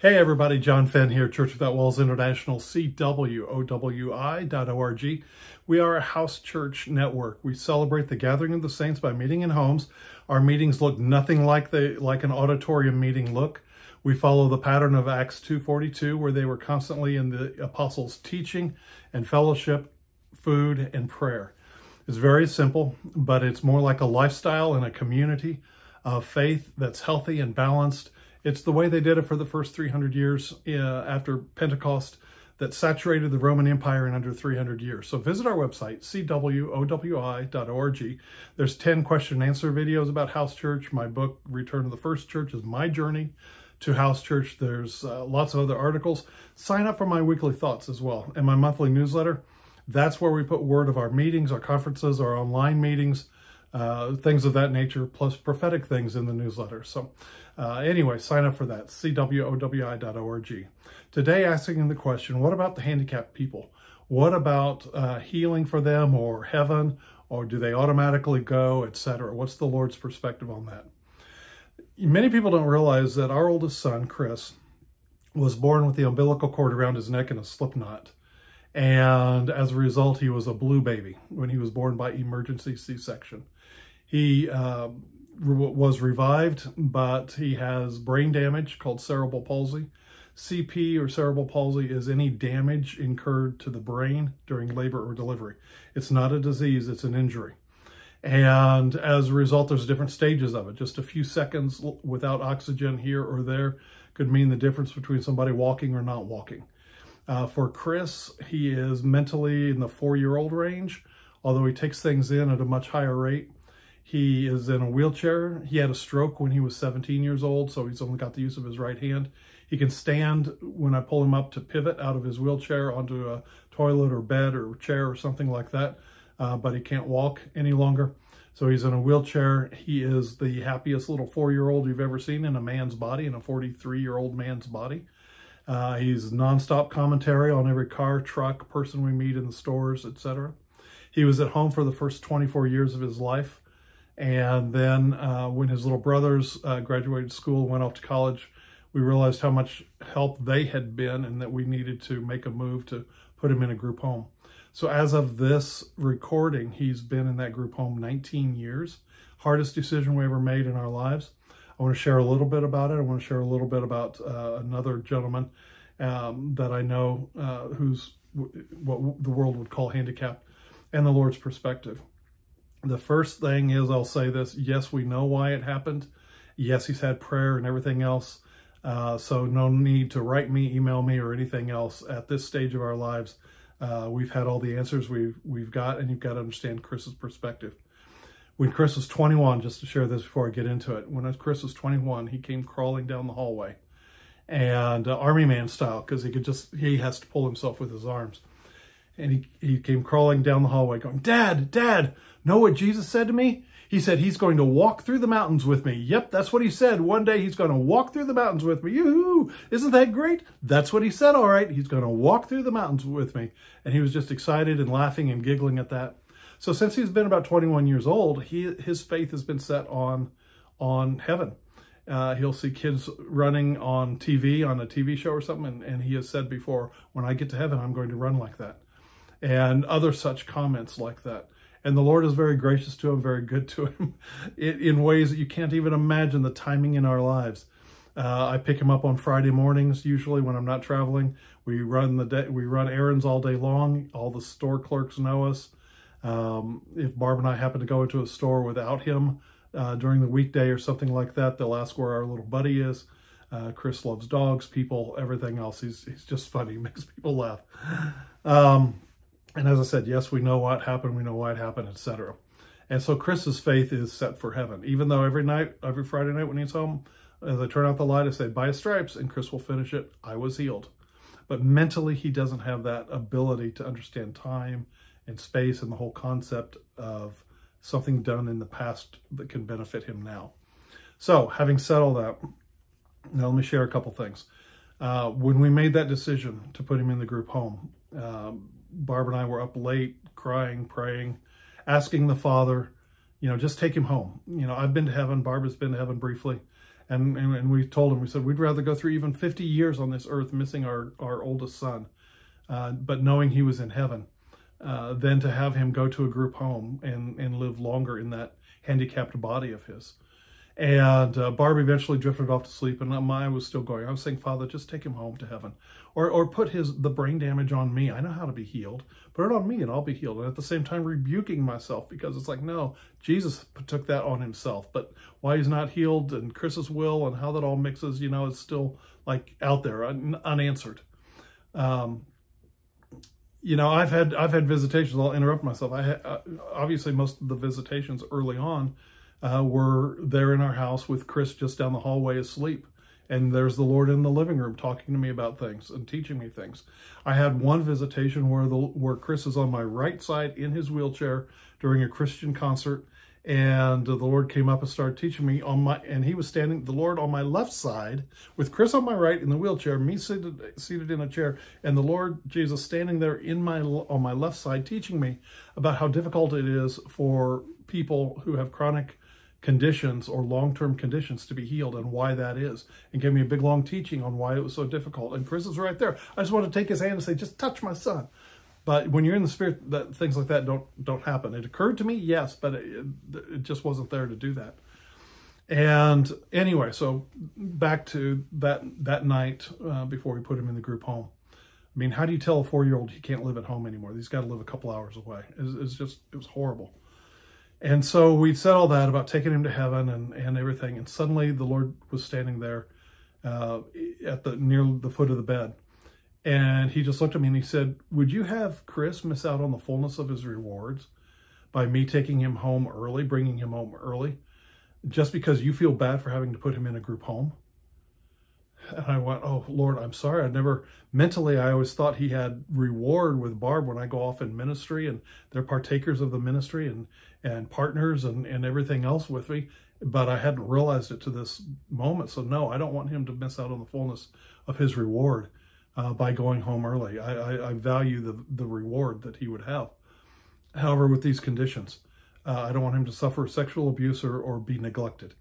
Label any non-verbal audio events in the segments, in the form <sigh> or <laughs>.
Hey everybody, John Fenn here, Church Without Walls International, CWOWI.org. We are a house church network. We celebrate the gathering of the saints by meeting in homes. Our meetings look nothing like the like an auditorium meeting look. We follow the pattern of Acts 2.42 where they were constantly in the apostles' teaching and fellowship, food, and prayer. It's very simple, but it's more like a lifestyle and a community of faith that's healthy and balanced it's the way they did it for the first 300 years uh, after Pentecost that saturated the Roman Empire in under 300 years. So visit our website, cwowi.org. There's 10 question and answer videos about house church. My book, Return to the First Church, is my journey to house church. There's uh, lots of other articles. Sign up for my weekly thoughts as well and my monthly newsletter. That's where we put word of our meetings, our conferences, our online meetings, uh, things of that nature, plus prophetic things in the newsletter. So uh, anyway, sign up for that, cwowi.org. Today, asking the question, what about the handicapped people? What about uh, healing for them or heaven, or do they automatically go, etc.? What's the Lord's perspective on that? Many people don't realize that our oldest son, Chris, was born with the umbilical cord around his neck in a slip knot. And as a result, he was a blue baby when he was born by emergency C-section. He uh, was revived, but he has brain damage called cerebral palsy. CP or cerebral palsy is any damage incurred to the brain during labor or delivery. It's not a disease, it's an injury. And as a result, there's different stages of it. Just a few seconds without oxygen here or there could mean the difference between somebody walking or not walking. Uh, for Chris, he is mentally in the four-year-old range, although he takes things in at a much higher rate. He is in a wheelchair. He had a stroke when he was 17 years old, so he's only got the use of his right hand. He can stand when I pull him up to pivot out of his wheelchair onto a toilet or bed or chair or something like that, uh, but he can't walk any longer. So he's in a wheelchair. He is the happiest little four-year-old you've ever seen in a man's body, in a 43-year-old man's body. Uh, he's nonstop commentary on every car, truck, person we meet in the stores, etc. He was at home for the first 24 years of his life. And then uh, when his little brothers uh, graduated school and went off to college, we realized how much help they had been and that we needed to make a move to put him in a group home. So as of this recording, he's been in that group home 19 years. Hardest decision we ever made in our lives. I want to share a little bit about it. I want to share a little bit about uh, another gentleman um, that I know uh, who's what the world would call handicapped and the Lord's perspective. The first thing is, I'll say this, yes, we know why it happened. Yes, he's had prayer and everything else. Uh, so no need to write me, email me, or anything else at this stage of our lives. Uh, we've had all the answers we've, we've got, and you've got to understand Chris's perspective. When Chris was 21, just to share this before I get into it, when Chris was 21, he came crawling down the hallway and uh, army man style, because he could just, he has to pull himself with his arms. And he, he came crawling down the hallway going, Dad, Dad, know what Jesus said to me? He said he's going to walk through the mountains with me. Yep, that's what he said. One day he's going to walk through the mountains with me. Yoo-hoo! Isn't that great? That's what he said, all right. He's going to walk through the mountains with me. And he was just excited and laughing and giggling at that. So since he's been about 21 years old, he his faith has been set on, on heaven. Uh, he'll see kids running on TV, on a TV show or something, and, and he has said before, when I get to heaven, I'm going to run like that and other such comments like that. And the Lord is very gracious to him, very good to him <laughs> in ways that you can't even imagine the timing in our lives. Uh, I pick him up on Friday mornings, usually when I'm not traveling. We run the day, we run errands all day long. All the store clerks know us. Um, if Barb and I happen to go into a store without him uh, during the weekday or something like that, they'll ask where our little buddy is. Uh, Chris loves dogs, people, everything else. He's, he's just funny. <laughs> Makes people laugh. Um, and as I said, yes, we know what happened, we know why it happened, etc. And so Chris's faith is set for heaven. Even though every night, every Friday night when he's home, as I turn out the light, I say, by stripes, and Chris will finish it, I was healed. But mentally, he doesn't have that ability to understand time and space and the whole concept of something done in the past that can benefit him now. So having said all that, now let me share a couple things. Uh, when we made that decision to put him in the group home, um, Barb and I were up late, crying, praying, asking the Father, you know, just take him home. You know, I've been to heaven. Barb has been to heaven briefly. And, and, and we told him, we said, we'd rather go through even 50 years on this earth missing our, our oldest son, uh, but knowing he was in heaven, uh, than to have him go to a group home and, and live longer in that handicapped body of his. And uh, Barb eventually drifted off to sleep, and my was still going. I was saying, Father, just take him home to heaven, or or put his the brain damage on me. I know how to be healed. Put it on me, and I'll be healed. And at the same time, rebuking myself because it's like, no, Jesus took that on himself. But why he's not healed, and Chris's will, and how that all mixes, you know, is still like out there un- unanswered. Um, you know, I've had I've had visitations. I'll interrupt myself. I had, uh, obviously most of the visitations early on uh, were there in our house with Chris just down the hallway asleep. And there's the Lord in the living room talking to me about things and teaching me things. I had one visitation where the where Chris is on my right side in his wheelchair during a Christian concert, and the Lord came up and started teaching me on my and he was standing the Lord on my left side with Chris on my right in the wheelchair, me seated seated in a chair, and the Lord Jesus standing there in my on my left side teaching me about how difficult it is for people who have chronic conditions or long-term conditions to be healed and why that is. And gave me a big long teaching on why it was so difficult. And chris is right there. I just want to take his hand and say just touch my son but when you're in the spirit that things like that don't don't happen. It occurred to me yes but it, it just wasn't there to do that. And anyway so back to that that night uh, before we put him in the group home. I mean how do you tell a four-year-old he can't live at home anymore? He's got to live a couple hours away. It's, it's just it was horrible. And so we said all that about taking him to heaven and, and everything. And suddenly the Lord was standing there uh, at the near the foot of the bed. And he just looked at me and he said, Would you have Chris miss out on the fullness of his rewards by me taking him home early, bringing him home early, just because you feel bad for having to put him in a group home? And I went, Oh, Lord, I'm sorry. I never mentally, I always thought he had reward with Barb when I go off in ministry and they're partakers of the ministry and, and partners and, and everything else with me. But I hadn't realized it to this moment. So, no, I don't want him to miss out on the fullness of his reward uh, by going home early. I, I, I, value the, the reward that he would have. However, with these conditions, uh, I don't want him to suffer sexual abuse or, or be neglected.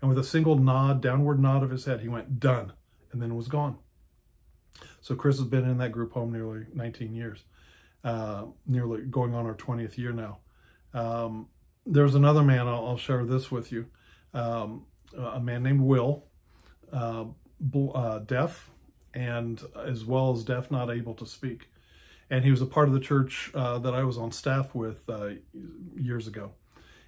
And with a single nod, downward nod of his head, he went, done and then was gone. So Chris has been in that group home nearly 19 years, uh, nearly going on our 20th year now. Um, there's another man, I'll, I'll, share this with you, um, a man named Will, uh, uh, deaf, and as well as deaf, not able to speak. And he was a part of the church uh, that I was on staff with uh, years ago.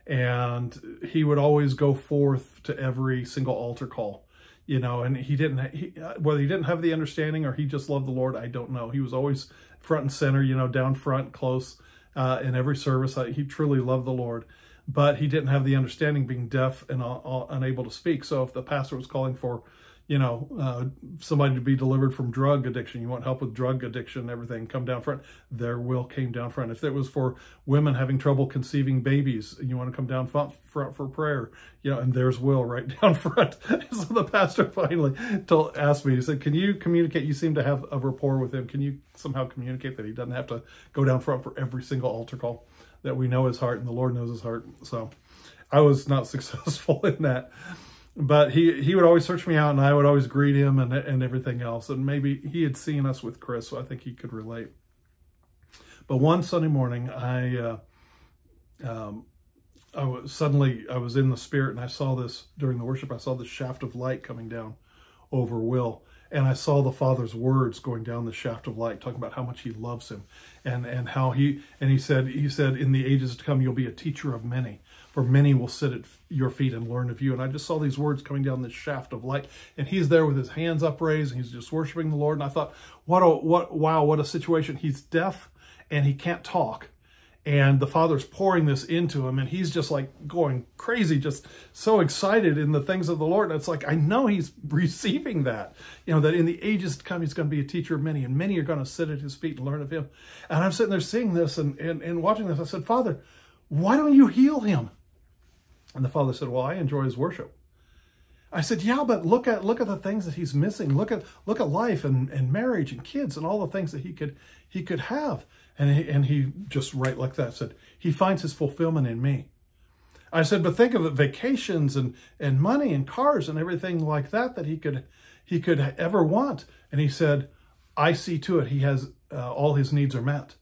And he would always go forth to every single altar call you know, and he didn't, he, uh, whether he didn't have the understanding or he just loved the Lord, I don't know. He was always front and center, you know, down front, close uh, in every service. He truly loved the Lord, but he didn't have the understanding being deaf and uh, uh unable to speak. So if the pastor was calling for you know, uh, somebody to be delivered from drug addiction, you want help with drug addiction, everything, come down front. Their will came down front. If it was for women having trouble conceiving babies, you want to come down front, front for prayer, you know, and there's will right <laughs> down front. <laughs> so the pastor finally told, asked me, he said, can you communicate? You seem to have a rapport with him. Can you somehow communicate that he doesn't have to go down front for every single altar call, that we know his heart and the Lord knows his heart. So I was not <laughs> successful in that but he he would always search me out and I would always greet him and and everything else. And maybe he had seen us with Chris, so I think he could relate. But one Sunday morning, I uh, um, I was suddenly I was in the spirit and I saw this during the worship. I saw this shaft of light coming down over Will, and I saw the Father's words going down the shaft of light, talking about how much He loves him, and and how he and he said he said in the ages to come you'll be a teacher of many for many will sit at your feet and learn of you. And I just saw these words coming down this shaft of light, and he's there with his hands upraised, and he's just worshiping the Lord. And I thought, what a what wow, what a situation. He's deaf and he can't talk. And the father's pouring this into him, and he's just like going crazy, just so excited in the things of the Lord. And it's like, I know he's receiving that, you know, that in the ages to come, he's going to be a teacher of many, and many are going to sit at his feet and learn of him. And I'm sitting there seeing this and, and, and watching this. I said, Father, why don't you heal him? And the father said, well, I enjoy his worship. I said, yeah, but look at look at the things that he's missing. Look at look at life and, and marriage and kids and all the things that he could he could have. And he, and he just right like that said, he finds his fulfillment in me. I said, but think of it, vacations and, and money and cars and everything like that that he could he could ever want. And he said, I see to it he has uh, all his needs are met.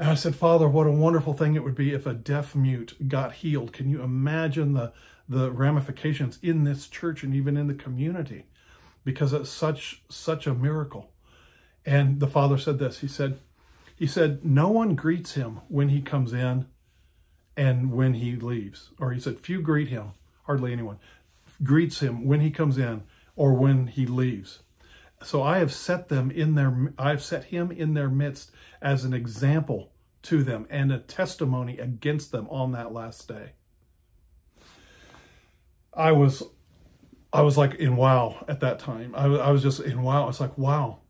And I said, Father, what a wonderful thing it would be if a deaf mute got healed. Can you imagine the the ramifications in this church and even in the community? Because it's such such a miracle. And the father said this. He said, he said, no one greets him when he comes in and when he leaves. Or he said, few greet him, hardly anyone, greets him when he comes in or when he leaves. So I have set them in their, I have set him in their midst as an example to them and a testimony against them on that last day. I was, I was like in wow at that time. I, I was just in wow. It's like, wow,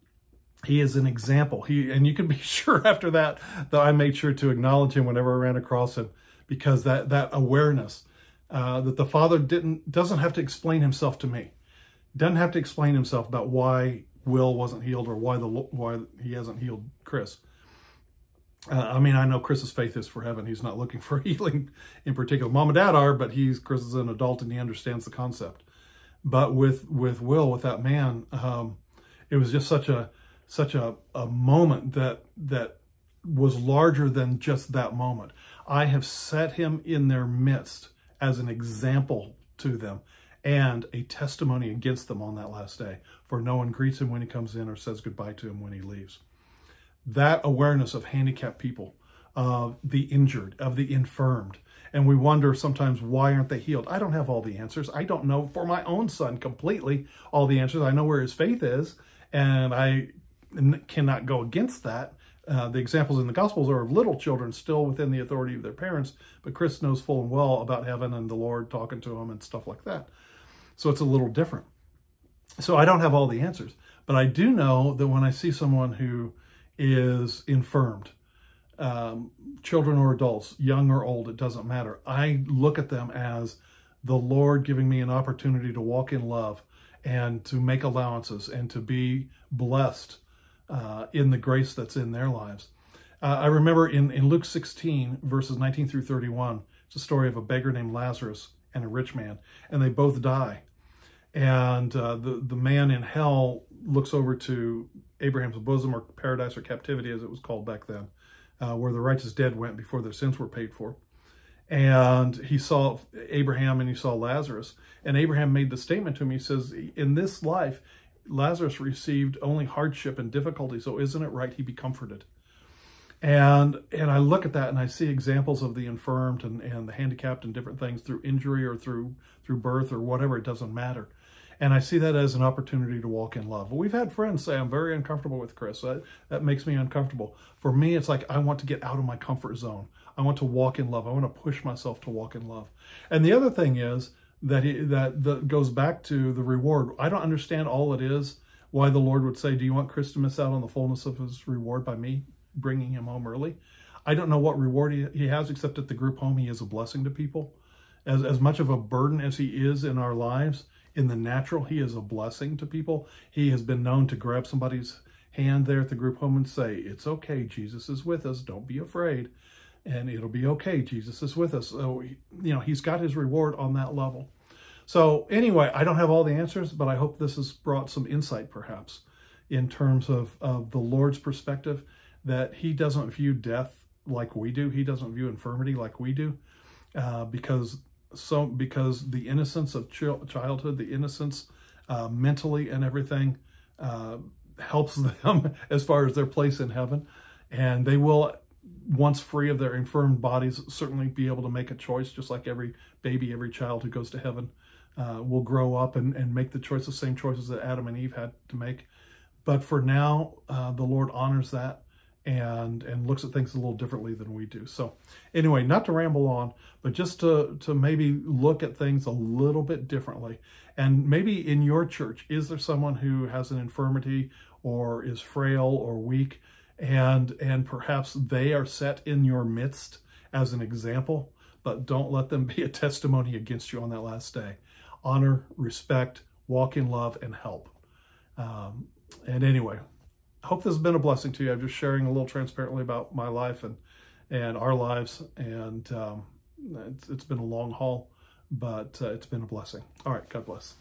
he is an example. He and you can be <laughs> sure after that that I made sure to acknowledge him whenever I ran across him, because that that awareness uh, that the Father didn't doesn't have to explain himself to me, doesn't have to explain himself about why Will wasn't healed or why the why he hasn't healed Chris. Uh, I mean, I know Chris's faith is for heaven. He's not looking <laughs> for healing in particular. Mom and Dad are, but he's Chris is an adult and he understands the concept. But with with Will, with that man, um, it was just such a such a, a moment that that was larger than just that moment. I have set him in their midst as an example to them and a testimony against them on that last day. For no one greets him when he comes in or says goodbye to him when he leaves. That awareness of handicapped people, of the injured, of the infirmed, and we wonder sometimes why aren't they healed? I don't have all the answers. I don't know for my own son completely all the answers. I know where his faith is, and I cannot go against that. Uh, the examples in the Gospels are of little children still within the authority of their parents, but Chris knows full and well about heaven and the Lord talking to him and stuff like that. So it's a little different. So I don't have all the answers, but I do know that when I see someone who is infirmed, um, children or adults, young or old, it doesn't matter. I look at them as the Lord giving me an opportunity to walk in love and to make allowances and to be blessed uh, in the grace that's in their lives. Uh, I remember in, in Luke 16, verses 19 through 31, it's a story of a beggar named Lazarus and a rich man, and they both die. And uh, the, the man in hell looks over to Abraham's bosom or paradise or captivity, as it was called back then, uh, where the righteous dead went before their sins were paid for. And he saw Abraham and he saw Lazarus. And Abraham made the statement to him, he says, in this life, Lazarus received only hardship and difficulty, so isn't it right he be comforted? And and I look at that and I see examples of the infirmed and, and the handicapped and different things through injury or through through birth or whatever, it doesn't matter. And I see that as an opportunity to walk in love. We've had friends say, I'm very uncomfortable with Chris. That, that makes me uncomfortable. For me, it's like I want to get out of my comfort zone. I want to walk in love. I want to push myself to walk in love. And the other thing is, that he, that that goes back to the reward. I don't understand all it is why the Lord would say, "Do you want Chris to miss out on the fullness of his reward by me bringing him home early?" I don't know what reward he, he has, except at the group home, he is a blessing to people. As as much of a burden as he is in our lives, in the natural, he is a blessing to people. He has been known to grab somebody's hand there at the group home and say, "It's okay, Jesus is with us. Don't be afraid." and it'll be okay. Jesus is with us. So, you know, he's got his reward on that level. So anyway, I don't have all the answers, but I hope this has brought some insight perhaps in terms of, of the Lord's perspective that he doesn't view death like we do. He doesn't view infirmity like we do uh, because so because the innocence of ch childhood, the innocence uh, mentally and everything uh, helps <laughs> them as far as their place in heaven. And they will once free of their infirm bodies, certainly be able to make a choice, just like every baby, every child who goes to heaven uh, will grow up and, and make the choice, the same choices that Adam and Eve had to make. But for now, uh, the Lord honors that and and looks at things a little differently than we do. So anyway, not to ramble on, but just to to maybe look at things a little bit differently. And maybe in your church, is there someone who has an infirmity or is frail or weak? and and perhaps they are set in your midst as an example, but don't let them be a testimony against you on that last day. Honor, respect, walk in love, and help. Um, and anyway, hope this has been a blessing to you. I'm just sharing a little transparently about my life and and our lives, and um, it's, it's been a long haul, but uh, it's been a blessing. All right, God bless.